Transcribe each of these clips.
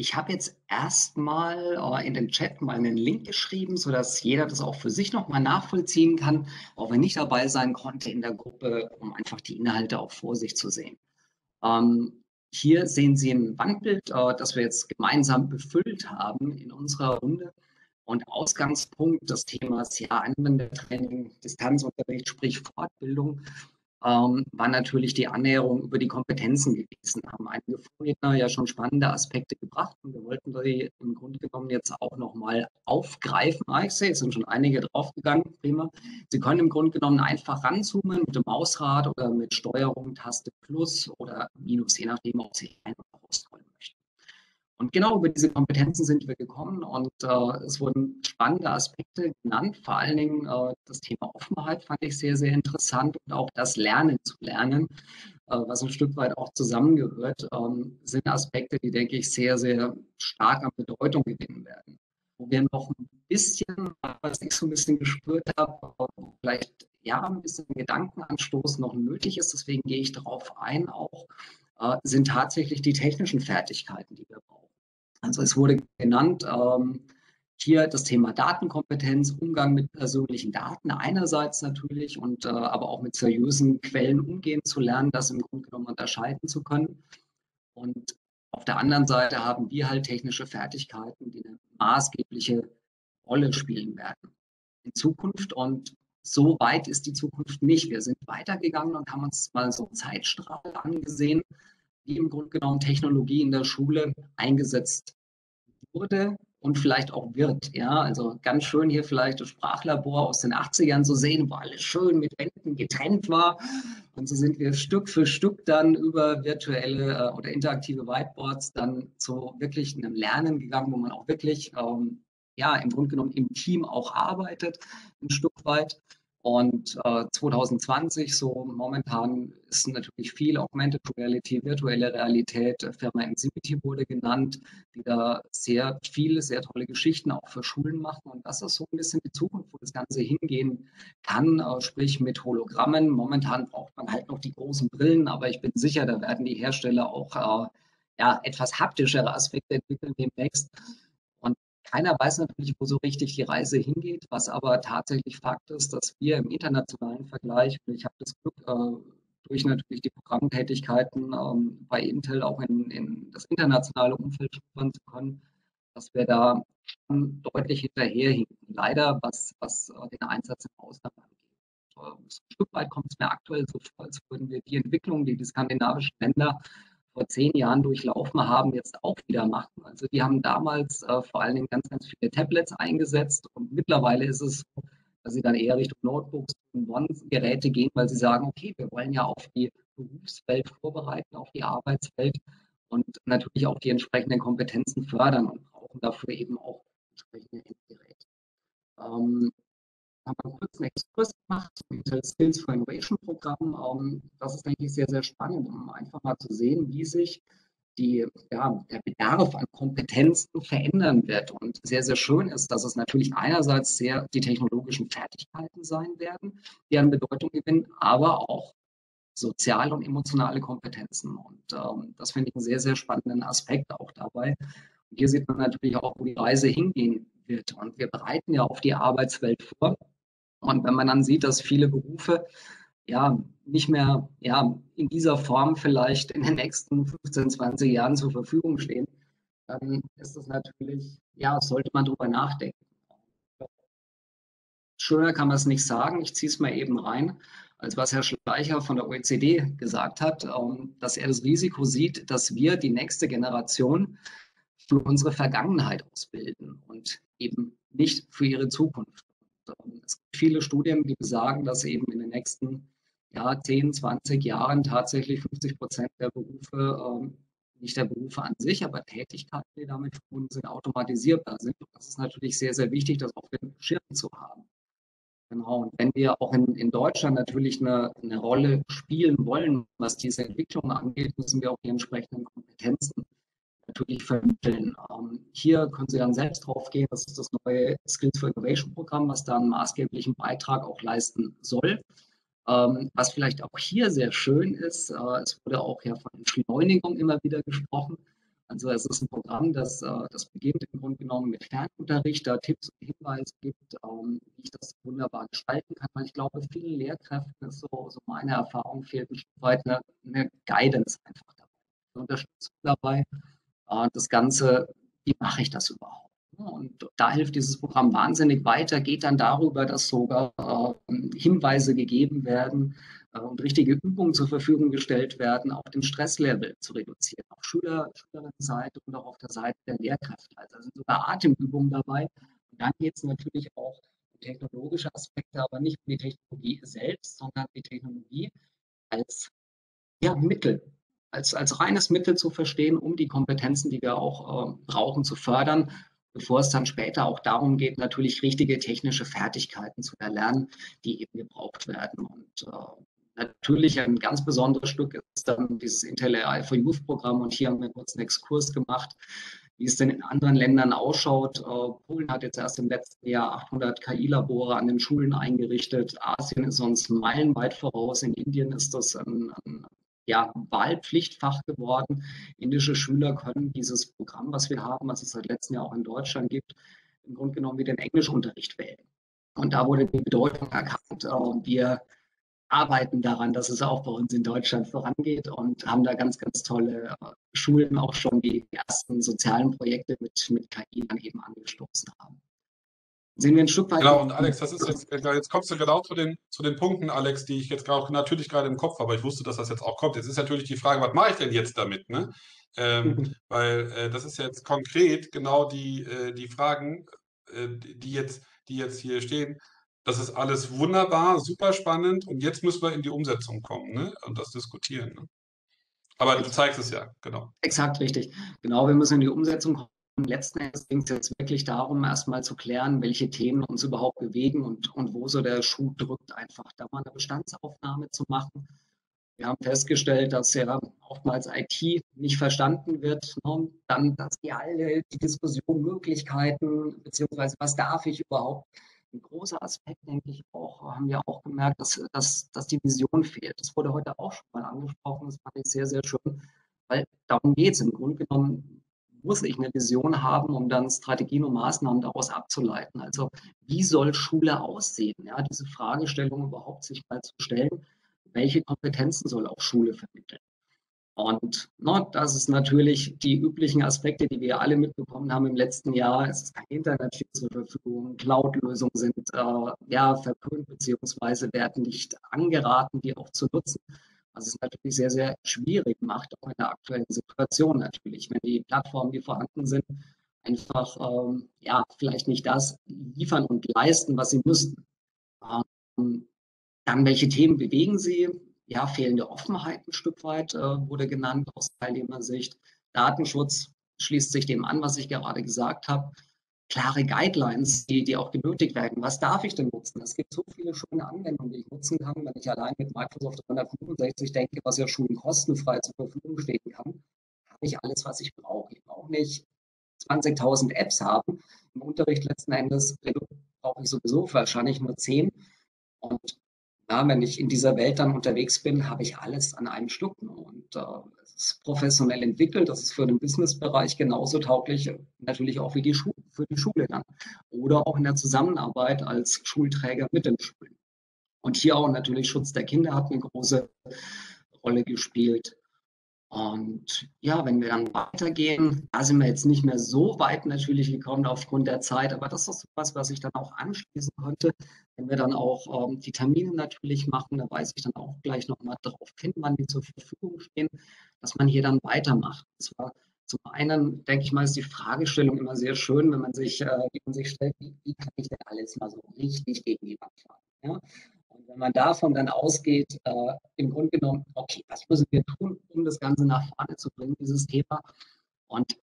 Ich habe jetzt erstmal äh, in den Chat mal einen Link geschrieben, sodass jeder das auch für sich nochmal nachvollziehen kann, auch wenn nicht dabei sein konnte in der Gruppe, um einfach die Inhalte auch vor sich zu sehen. Ähm, hier sehen Sie ein Wandbild, äh, das wir jetzt gemeinsam befüllt haben in unserer Runde. Und Ausgangspunkt des Themas ja, Anwendertraining, Distanzunterricht, sprich Fortbildung, ähm, war natürlich die Annäherung über die Kompetenzen gewesen. Haben einige Vorredner ja schon spannende Aspekte gebracht und wir wollten die im Grunde genommen jetzt auch nochmal aufgreifen. Ah, ich sehe, es sind schon einige draufgegangen, prima. Sie können im Grunde genommen einfach ranzoomen mit dem Mausrad oder mit Steuerung, Taste Plus oder Minus, je nachdem, ob Sie ein- oder möchten. Und genau über diese Kompetenzen sind wir gekommen und äh, es wurden spannende Aspekte genannt. Vor allen Dingen äh, das Thema Offenheit fand ich sehr, sehr interessant und auch das Lernen zu lernen, äh, was ein Stück weit auch zusammengehört, ähm, sind Aspekte, die, denke ich, sehr, sehr stark an Bedeutung gewinnen werden. Wo wir noch ein bisschen, was ich so ein bisschen gespürt habe, vielleicht ja ein bisschen Gedankenanstoß noch nötig ist, deswegen gehe ich darauf ein, auch äh, sind tatsächlich die technischen Fertigkeiten, die wir brauchen. Also es wurde genannt, ähm, hier das Thema Datenkompetenz, Umgang mit persönlichen Daten einerseits natürlich und äh, aber auch mit seriösen Quellen umgehen zu lernen, das im Grunde genommen unterscheiden zu können. Und auf der anderen Seite haben wir halt technische Fertigkeiten, die eine maßgebliche Rolle spielen werden in Zukunft. Und so weit ist die Zukunft nicht. Wir sind weitergegangen und haben uns mal so Zeitstrahl angesehen, wie im Grunde genommen Technologie in der Schule eingesetzt wurde und vielleicht auch wird. Ja, also ganz schön hier vielleicht das Sprachlabor aus den 80ern zu sehen, wo alles schön mit Wänden getrennt war. Und so sind wir Stück für Stück dann über virtuelle äh, oder interaktive Whiteboards dann zu wirklich einem Lernen gegangen, wo man auch wirklich ähm, ja im Grunde genommen im Team auch arbeitet, ein Stück weit. Und äh, 2020, so momentan ist natürlich viel Augmented Reality, virtuelle Realität. Firma Insimity wurde genannt, die da sehr viele, sehr tolle Geschichten auch für Schulen machen. Und das ist so ein bisschen die Zukunft, wo das Ganze hingehen kann, äh, sprich mit Hologrammen. Momentan braucht man halt noch die großen Brillen, aber ich bin sicher, da werden die Hersteller auch äh, ja, etwas haptischere Aspekte entwickeln demnächst. Keiner weiß natürlich, wo so richtig die Reise hingeht, was aber tatsächlich Fakt ist, dass wir im internationalen Vergleich, und ich habe das Glück, äh, durch natürlich die Programmtätigkeiten ähm, bei Intel auch in, in, das internationale Umfeld schnuppern zu können, dass wir da schon deutlich hinterherhinken. Leider, was, was äh, den Einsatz im Ausland angeht. So ein Stück weit kommt es mir aktuell so vor, als würden wir die Entwicklung, die die skandinavischen Länder vor zehn Jahren durchlaufen haben, jetzt auch wieder machen. Also die haben damals äh, vor allen Dingen ganz, ganz viele Tablets eingesetzt und mittlerweile ist es so, dass sie dann eher Richtung Notebooks und One-Geräte gehen, weil sie sagen, okay, wir wollen ja auf die Berufswelt vorbereiten, auf die Arbeitswelt und natürlich auch die entsprechenden Kompetenzen fördern und brauchen dafür eben auch entsprechende Endgeräte. Ähm, haben wir kurz einen Exkurs gemacht Intel Skills for Innovation Programm. Ähm, das ist, denke ich, sehr, sehr spannend, um einfach mal zu sehen, wie sich die, ja, der Bedarf an Kompetenzen verändern wird. Und sehr, sehr schön ist, dass es natürlich einerseits sehr die technologischen Fertigkeiten sein werden, die an Bedeutung gewinnen, aber auch soziale und emotionale Kompetenzen. Und ähm, das finde ich einen sehr, sehr spannenden Aspekt auch dabei. Und hier sieht man natürlich auch, wo die Reise hingehen wird. Und wir bereiten ja auf die Arbeitswelt vor. Und wenn man dann sieht, dass viele Berufe ja nicht mehr ja, in dieser Form vielleicht in den nächsten 15, 20 Jahren zur Verfügung stehen, dann ist das natürlich, ja, sollte man darüber nachdenken. Schöner kann man es nicht sagen. Ich ziehe es mal eben rein, als was Herr Schleicher von der OECD gesagt hat, ähm, dass er das Risiko sieht, dass wir die nächste Generation für unsere Vergangenheit ausbilden und eben nicht für ihre Zukunft. Es gibt viele Studien, die besagen, dass eben in den nächsten ja, 10, 20 Jahren tatsächlich 50 Prozent der Berufe, ähm, nicht der Berufe an sich, aber Tätigkeiten, die damit verbunden sind, automatisierbar sind. Und das ist natürlich sehr, sehr wichtig, das auf dem Schirm zu haben. Genau. Und wenn wir auch in, in Deutschland natürlich eine, eine Rolle spielen wollen, was diese Entwicklung angeht, müssen wir auch die entsprechenden Kompetenzen natürlich vermitteln. Ähm, hier können Sie dann selbst drauf gehen. Das ist das neue Skills for Innovation Programm, was da einen maßgeblichen Beitrag auch leisten soll. Ähm, was vielleicht auch hier sehr schön ist, äh, es wurde auch ja von Entschleunigung immer wieder gesprochen. Also es ist ein Programm, das, äh, das beginnt im Grunde genommen mit Fernunterricht, da Tipps und Hinweise gibt, ähm, wie ich das wunderbar gestalten kann. Weil ich glaube, vielen Lehrkräften ist so, so meine Erfahrung, fehlt ein Stück weit eine, eine Guidance einfach dabei, eine Unterstützung dabei. Äh, das Ganze, wie mache ich das überhaupt? Und da hilft dieses Programm wahnsinnig weiter, geht dann darüber, dass sogar äh, Hinweise gegeben werden äh, und richtige Übungen zur Verfügung gestellt werden, auch den Stresslevel zu reduzieren, auf Schüler, Schülerinnenseite und auch auf der Seite der Lehrkräfte. Also sind sogar Atemübungen dabei. Und dann geht es natürlich auch um technologische Aspekte, aber nicht um die Technologie selbst, sondern die Technologie als ja, Mittel, als, als reines Mittel zu verstehen, um die Kompetenzen, die wir auch äh, brauchen, zu fördern bevor es dann später auch darum geht, natürlich richtige technische Fertigkeiten zu erlernen, die eben gebraucht werden. Und äh, natürlich ein ganz besonderes Stück ist dann dieses Intel AI for Youth Programm. Und hier haben wir kurz einen Exkurs gemacht, wie es denn in anderen Ländern ausschaut. Äh, Polen hat jetzt erst im letzten Jahr 800 KI-Labore an den Schulen eingerichtet. Asien ist uns meilenweit voraus. In Indien ist das ein, ein ja, Wahlpflichtfach geworden. Indische Schüler können dieses Programm, was wir haben, was es seit letztem Jahr auch in Deutschland gibt, im Grunde genommen wie den Englischunterricht wählen. Und da wurde die Bedeutung erkannt. Und wir arbeiten daran, dass es auch bei uns in Deutschland vorangeht und haben da ganz, ganz tolle äh, Schulen auch schon, die ersten sozialen Projekte mit, mit KI dann eben angestoßen haben sehen wir ein Stück weit. Genau, und Alex, das ist jetzt, jetzt kommst du genau zu den, zu den Punkten, Alex, die ich jetzt auch natürlich gerade im Kopf habe, aber ich wusste, dass das jetzt auch kommt. Jetzt ist natürlich die Frage, was mache ich denn jetzt damit? Ne? Ähm. Weil äh, das ist jetzt konkret genau die, äh, die Fragen, äh, die, jetzt, die jetzt hier stehen. Das ist alles wunderbar, super spannend und jetzt müssen wir in die Umsetzung kommen ne? und das diskutieren. Ne? Aber du zeigst es ja, genau. Exakt richtig. Genau, wir müssen in die Umsetzung kommen letzten Endes ging es jetzt wirklich darum, erstmal zu klären, welche Themen uns überhaupt bewegen und, und wo so der Schuh drückt, einfach da mal eine Bestandsaufnahme zu machen. Wir haben festgestellt, dass ja oftmals IT nicht verstanden wird. Ne? Dann, dass die alle die Diskussion, Möglichkeiten, beziehungsweise was darf ich überhaupt, ein großer Aspekt, denke ich auch, haben wir auch gemerkt, dass, dass, dass die Vision fehlt. Das wurde heute auch schon mal angesprochen, das fand ich sehr, sehr schön, weil darum geht es im Grunde genommen muss ich eine Vision haben, um dann Strategien und Maßnahmen daraus abzuleiten. Also wie soll Schule aussehen? Ja, diese Fragestellung überhaupt sich mal zu stellen, welche Kompetenzen soll auch Schule vermitteln? Und no, das ist natürlich die üblichen Aspekte, die wir alle mitbekommen haben im letzten Jahr. Es ist kein Internet zur Verfügung, Cloud-Lösungen sind äh, ja verpönt beziehungsweise werden nicht angeraten, die auch zu nutzen was es natürlich sehr, sehr schwierig macht, auch in der aktuellen Situation natürlich, wenn die Plattformen, die vorhanden sind, einfach ähm, ja vielleicht nicht das liefern und leisten, was sie müssten. Ähm, dann, welche Themen bewegen sie? Ja, fehlende Offenheit ein Stück weit äh, wurde genannt aus Teilnehmersicht. Datenschutz schließt sich dem an, was ich gerade gesagt habe klare Guidelines, die, die auch benötigt werden. Was darf ich denn nutzen? Es gibt so viele schöne Anwendungen, die ich nutzen kann, wenn ich allein mit Microsoft 365 denke, was ja Schulen kostenfrei zur Verfügung stehen kann, habe ich alles, was ich brauche. Ich brauche nicht 20.000 Apps haben. Im Unterricht letzten Endes brauche ich sowieso wahrscheinlich nur 10. Und ja, wenn ich in dieser Welt dann unterwegs bin, habe ich alles an einem Stück. Und äh, ist professionell entwickelt. Das ist für den Businessbereich genauso tauglich, natürlich auch wie die Schu für die Schule dann. Oder auch in der Zusammenarbeit als Schulträger mit den Schulen. Und hier auch natürlich Schutz der Kinder hat eine große Rolle gespielt. Und ja, wenn wir dann weitergehen, da sind wir jetzt nicht mehr so weit natürlich gekommen aufgrund der Zeit, aber das ist was, was ich dann auch anschließen konnte. Wenn wir dann auch ähm, die Termine natürlich machen, da weise ich dann auch gleich nochmal darauf hin, wann die zur Verfügung stehen, dass man hier dann weitermacht. Das war zum einen, denke ich mal, ist die Fragestellung immer sehr schön, wenn man sich, äh, man sich stellt, wie, wie, kann ich denn alles mal so richtig gegen die Wand fahren? Ja? wenn man davon dann ausgeht, äh, im Grunde genommen, okay, was müssen wir tun, um das Ganze nach vorne zu bringen, dieses Thema? Und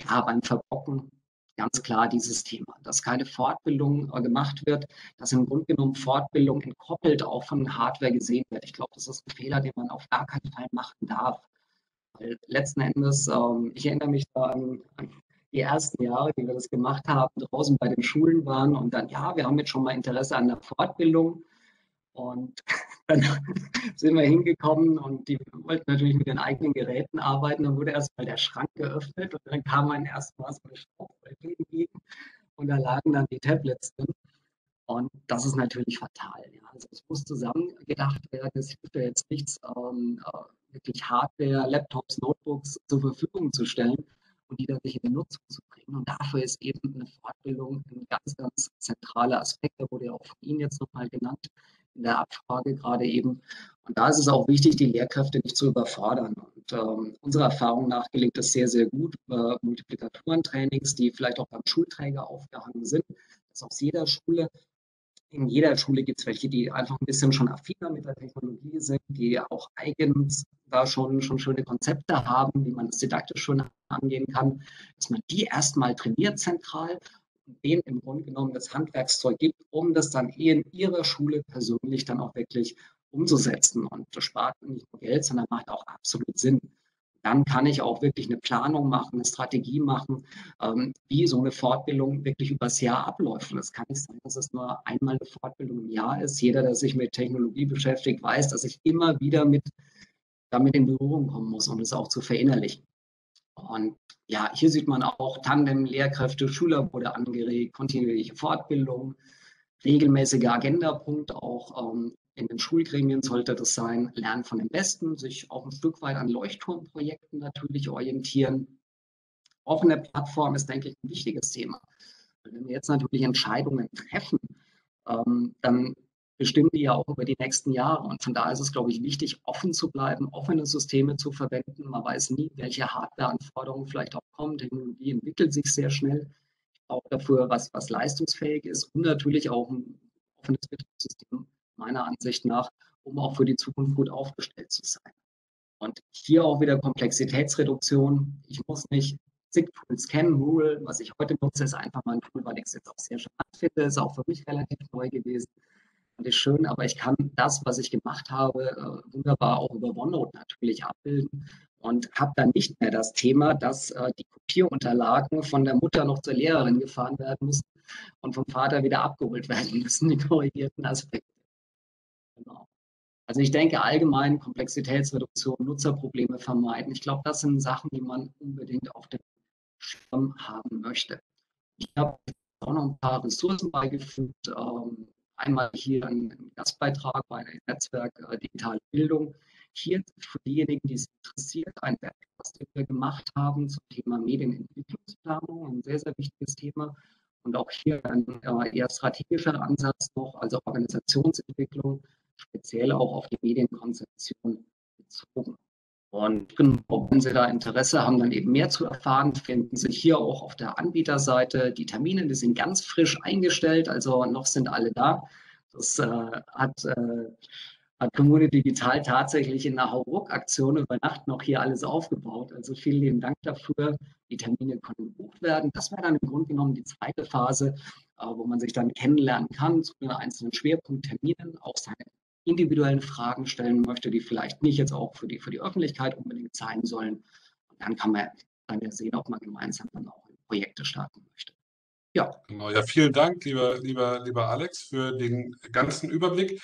ja, beim Verbocken ganz klar dieses Thema, dass keine Fortbildung äh, gemacht wird, dass im Grunde genommen Fortbildung entkoppelt auch von Hardware gesehen wird. Ich glaube, das ist ein Fehler, den man auf gar keinen Fall machen darf. Weil letzten Endes, ähm, ich erinnere mich an, an die ersten Jahre, die wir das gemacht haben, draußen bei den Schulen waren und dann, ja, wir haben jetzt schon mal Interesse an der Fortbildung. Und dann sind wir hingekommen und die wollten natürlich mit den eigenen Geräten arbeiten. Dann wurde erstmal der Schrank geöffnet und dann kam man erstmal so eine Staubwolke entgegen und da lagen dann die Tablets drin. Und das ist natürlich fatal. Ja. Also es muss zusammengedacht werden. Es hilft ja jetzt nichts, ähm, äh, wirklich Hardware, Laptops, Notebooks zur Verfügung zu stellen und die dann nicht in die Nutzung zu bringen. Und dafür ist eben eine Fortbildung ein ganz, ganz zentraler Aspekt. Der wurde ja auch von Ihnen jetzt nochmal genannt in der Abfrage gerade eben. Und da ist es auch wichtig, die Lehrkräfte nicht zu überfordern. Und ähm, unserer Erfahrung nach gelingt es sehr, sehr gut über Multiplikatorentrainings, die vielleicht auch beim Schulträger aufgehangen sind, dass aus jeder Schule in jeder Schule gibt es welche, die einfach ein bisschen schon affiner mit der Technologie sind, die auch eigens da schon, schon schöne Konzepte haben, wie man das didaktisch schon angehen kann, dass man die erstmal trainiert zentral denen im Grunde genommen das Handwerkszeug gibt, um das dann in ihrer Schule persönlich dann auch wirklich umzusetzen. Und das spart nicht nur Geld, sondern macht auch absolut Sinn. Dann kann ich auch wirklich eine Planung machen, eine Strategie machen, ähm, wie so eine Fortbildung wirklich übers Jahr abläuft. Und es kann nicht sein, dass es nur einmal eine Fortbildung im Jahr ist. Jeder, der sich mit Technologie beschäftigt, weiß, dass ich immer wieder mit damit in Berührung kommen muss, um es auch zu verinnerlichen. Und ja, hier sieht man auch Tandem, Lehrkräfte, Schüler wurde angeregt, kontinuierliche Fortbildung, regelmäßige Agendapunkt auch ähm, in den Schulgremien sollte das sein, Lernen von den Besten, sich auch ein Stück weit an Leuchtturmprojekten natürlich orientieren. Offene Plattform ist, denke ich, ein wichtiges Thema. Wenn wir jetzt natürlich Entscheidungen treffen, ähm, dann bestimmen die ja auch über die nächsten Jahre. Und von daher ist es, glaube ich, wichtig, offen zu bleiben, offene Systeme zu verwenden. Man weiß nie, welche Hardwareanforderungen vielleicht auch kommen. Technologie entwickelt sich sehr schnell. Auch dafür, was, was leistungsfähig ist und natürlich auch ein offenes Betriebssystem, meiner Ansicht nach, um auch für die Zukunft gut aufgestellt zu sein. Und hier auch wieder Komplexitätsreduktion. Ich muss nicht zig Tools kennen. Rule, was ich heute nutze, ist einfach mal ein Tool, weil ich es jetzt auch sehr spannend finde. Ist auch für mich relativ neu gewesen fand ich schön, aber ich kann das, was ich gemacht habe, äh, wunderbar auch über OneNote natürlich abbilden und habe dann nicht mehr das Thema, dass äh, die Kopierunterlagen von der Mutter noch zur Lehrerin gefahren werden müssen und vom Vater wieder abgeholt werden müssen, die korrigierten Aspekte. Genau. Also ich denke allgemein Komplexitätsreduktion, Nutzerprobleme vermeiden. Ich glaube, das sind Sachen, die man unbedingt auf dem Schirm haben möchte. Ich habe auch noch ein paar Ressourcen beigefügt. Ähm, Einmal hier ein Gastbeitrag bei einem Netzwerk äh, Digitale Bildung. Hier für diejenigen, die es interessiert, ein Webcast, den wir gemacht haben zum Thema Medienentwicklungsplanung, ein sehr, sehr wichtiges Thema. Und auch hier ein äh, eher strategischer Ansatz noch, also Organisationsentwicklung, speziell auch auf die Medienkonzeption bezogen. Und genau, wenn Sie da Interesse haben, dann eben mehr zu erfahren, finden Sie hier auch auf der Anbieterseite die Termine, die sind ganz frisch eingestellt, also noch sind alle da. Das äh, hat, äh, hat Kommune Digital tatsächlich in der Hauruck-Aktion über Nacht noch hier alles aufgebaut. Also vielen lieben Dank dafür. Die Termine können gebucht werden. Das wäre dann im Grunde genommen die zweite Phase, äh, wo man sich dann kennenlernen kann zu den einzelnen Schwerpunktterminen, auch seine individuellen Fragen stellen möchte, die vielleicht nicht jetzt auch für die, für die Öffentlichkeit unbedingt sein sollen. Und dann kann man dann ja sehen, ob man gemeinsam dann auch Projekte starten möchte. Ja. Genau, ja, vielen Dank, lieber, lieber, lieber Alex, für den ganzen Überblick.